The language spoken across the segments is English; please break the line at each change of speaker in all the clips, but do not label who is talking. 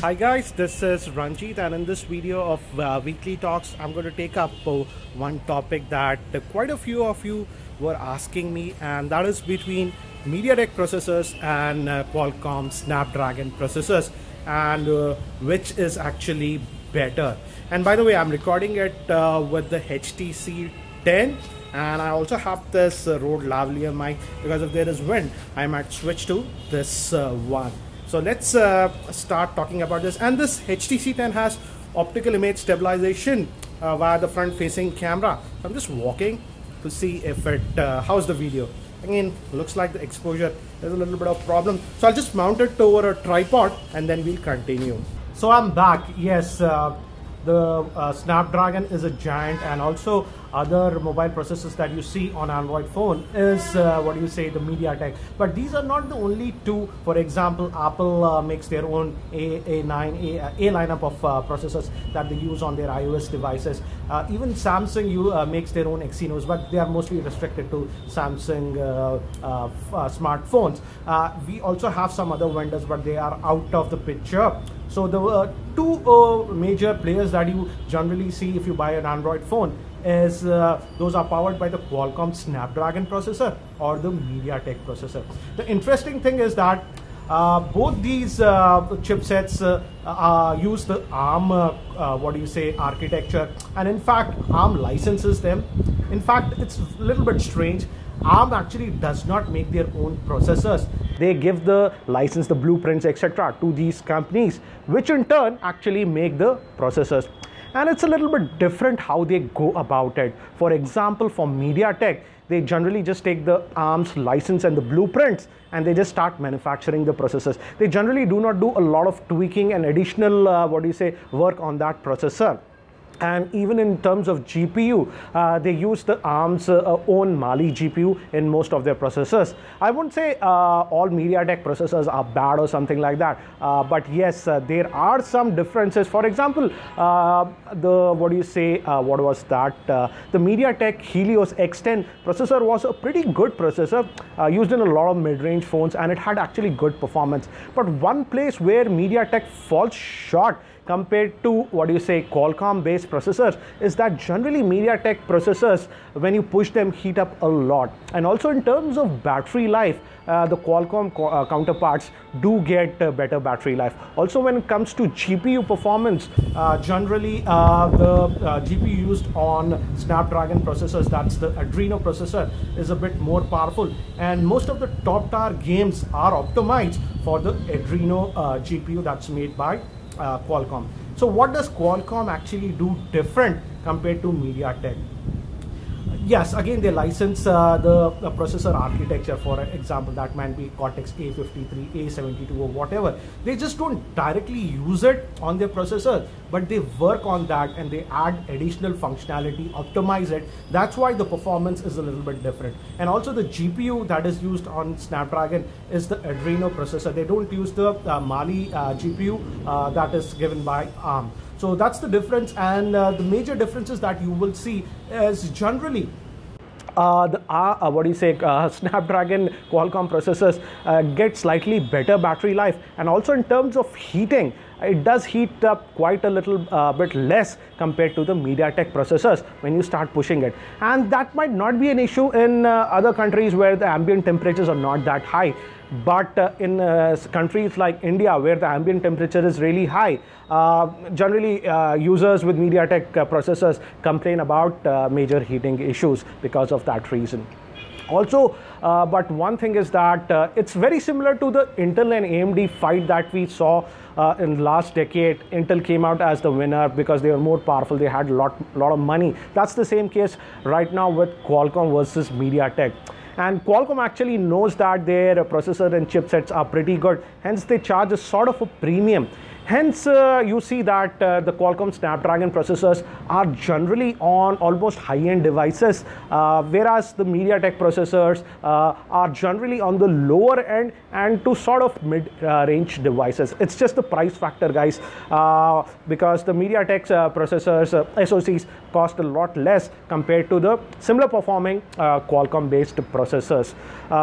Hi guys, this is Ranjit and in this video of uh, Weekly Talks, I'm going to take up uh, one topic that uh, quite a few of you were asking me and that is between MediaTek processors and uh, Qualcomm Snapdragon processors and uh, which is actually better. And by the way, I'm recording it uh, with the HTC 10 and I also have this Rode lavalier mic because if there is wind, I might switch to this one. So let's uh, start talking about this. And this HTC 10 has optical image stabilization uh, via the front facing camera. So I'm just walking to see if it, uh, how's the video. Again, looks like the exposure, there's a little bit of problem. So I'll just mount it over a tripod and then we'll continue. So I'm back. Yes, uh, the uh, Snapdragon is a giant and also other mobile processors that you see on Android phone is uh, what do you say the MediaTek. But these are not the only two. For example Apple uh, makes their own A, A9 A, A lineup of uh, processors that they use on their iOS devices. Uh, even Samsung you, uh, makes their own Exynos but they are mostly restricted to Samsung smartphones. We also have some other vendors but they are out of the picture. So the uh, two uh, major players that you generally see if you buy an Android phone is uh, those are powered by the Qualcomm Snapdragon processor or the MediaTek processor. The interesting thing is that uh, both these uh, chipsets uh, use the ARM, what do you say, architecture, and in fact, ARM licenses them. In fact, it's a little bit strange. ARM actually does not make their own processors. They give the license, the blueprints, etc. to these companies, which in turn actually make the processors. And it's a little bit different how they go about it. For example, for MediaTek, they generally just take the ARM's license and the blueprints and they just start manufacturing the processors. They generally do not do a lot of tweaking and additional, uh, what do you say, work on that processor and even in terms of GPU, uh, they use the ARM's uh, own Mali GPU in most of their processors. I wouldn't say uh, all MediaTek processors are bad or something like that, uh, but yes, uh, there are some differences. For example, uh, the what do you say? what was that? the MediaTek Helios X10 processor was a pretty good processor used in a lot of mid-range phones, and it had actually good performance. But one place where MediaTek falls short compared to what do you say Qualcomm based processors is that generally MediaTek processors when you push them heat up a lot. And also in terms of battery life uh, the Qualcomm co uh, counterparts do get uh, better battery life. Also when it comes to GPU performance uh, generally uh, the uh, GPU used on Snapdragon processors that's the Adreno processor is a bit more powerful. And most of the top tier games are optimized for the Adreno GPU that's made by Qualcomm. So what does Qualcomm actually do different compared to MediaTek? Yes, again they license uh, the, the, processor architecture. For example, that might be Cortex A53, A72, or whatever. They just don't directly use it on their processor, but they work on that and they add additional functionality, optimize it. That's why the performance is a little bit different. And also the GPU that is used on Snapdragon is the Adreno processor. They don't use the uh, Mali uh, GPU uh, that is given by ARM. So that's the difference and uh, the major differences that you will see is generally uh, the uh, uh what do you say uh, Snapdragon Qualcomm processors uh, get slightly better battery life. And also in terms of heating it does heat up quite a little uh, bit less compared to the MediaTek processors when you start pushing it and that might not be an issue in other countries where the ambient temperatures are not that high but uh, in uh, countries like India, where the ambient temperature is really high, uh, generally uh, users with MediaTek uh, processors complain about uh, major heating issues because of that reason. Also, uh, but one thing is that uh, it's very similar to the Intel and AMD fight that we saw uh, in last decade. Intel came out as the winner because they were more powerful. They had a lot, lot of money. That's the same case right now with Qualcomm versus MediaTek. And Qualcomm actually knows that their processor and chipsets are pretty good. Hence, they charge a sort of a premium Hence, uh, you see that uh, the Qualcomm Snapdragon processors are generally on almost high-end devices, uh, whereas the MediaTek processors uh, are generally on the lower end and to sort of mid-range devices. It's just the price factor, guys, uh, because the MediaTek uh, processors, SoCs, cost a lot less compared to the similar performing Qualcomm-based processors.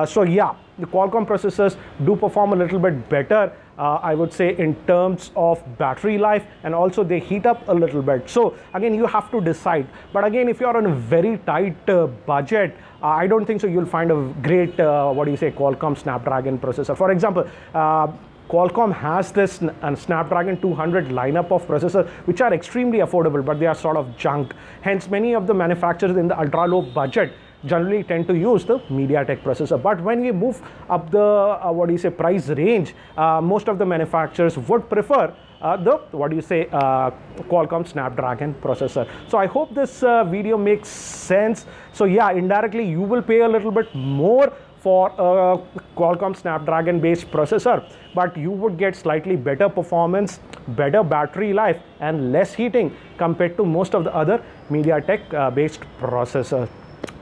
so, yeah the Qualcomm processors do perform a little bit better uh, I would say in terms of battery life and also they heat up a little bit. So again, you have to decide. But again, if you're on a very tight uh, budget, uh, I don't think so you'll find a great, uh, what do you say, Qualcomm Snapdragon processor. For example, uh, Qualcomm has this uh, Snapdragon 200 lineup of processors which are extremely affordable, but they are sort of junk. Hence, many of the manufacturers in the ultra low budget generally tend to use the MediaTek processor. But when we move up the, uh, what do you say, price range, uh, most of the manufacturers would prefer uh, the, what do you say, uh, Qualcomm Snapdragon processor. So I hope this uh, video makes sense. So yeah, indirectly you will pay a little bit more for a Qualcomm Snapdragon based processor, but you would get slightly better performance, better battery life and less heating compared to most of the other MediaTek uh, based processors.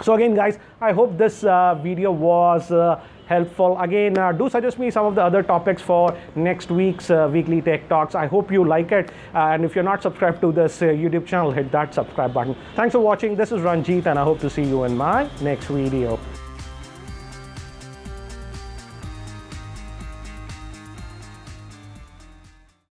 So again guys, I hope this uh, video was uh, helpful. Again, uh, do suggest me some of the other topics for next week's uh, weekly tech talks. I hope you like it. and if you're not subscribed to this uh, YouTube channel, hit that subscribe button. Thanks for watching. This is Ranjit and I hope to see you in my next video.